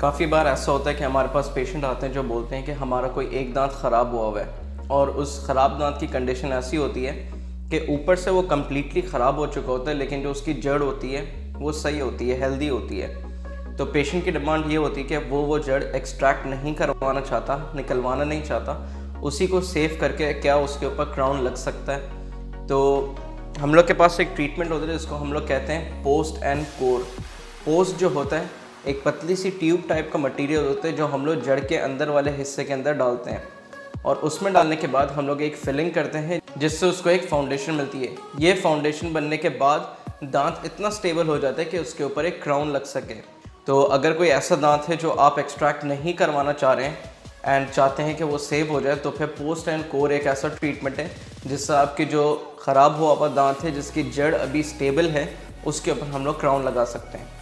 काफ़ी बार ऐसा होता है कि हमारे पास पेशेंट आते हैं जो बोलते हैं कि हमारा कोई एक दांत ख़राब हुआ हुआ है। और उस ख़राब दांत की कंडीशन ऐसी होती है कि ऊपर से वो कम्प्लीटली ख़राब हो चुका होता है, लेकिन जो उसकी जड़ होती है, वो सही होती है हेल्दी होती है। तो पेशेंट की डिमांड ये होती है कि वो वो जड़ एक्सट्रैक्ट नहीं करवाना चाहता, निकलवाना नहीं चाहता। उसी को सेव करके क्या उसके ऊपर क्राउन लग सकता है? तो हम लोग के पास एक ट्रीटमेंट होता है, जिसको हम लोग कहते हैं पोस्ट एंड कोर पोस्ट जो होता है एक पतली सी ट्यूब टाइप का मटेरियल होता है जो हम लोग जड़ के अंदर वाले हिस्से के अंदर डालते हैं। और उसमें डालने के बाद हम लोग एक फिलिंग करते हैं, जिससे उसको एक फाउंडेशन मिलती है। ये फाउंडेशन बनने के बाद दांत इतना स्टेबल हो जाता है कि उसके ऊपर एक क्राउन लग सके। तो अगर कोई ऐसा दांत है जो आप एक्सट्रैक्ट नहीं करवाना चाह रहे हैं एंड चाहते हैं कि वो सेव हो जाए तो फिर पोस्ट एंड कोर एक ऐसा ट्रीटमेंट है, जिससे आपकी जो ख़राब हुआ हुआ दांत है, जिसकी जड़ अभी स्टेबल है, उसके ऊपर हम लोग क्राउन लगा सकते हैं।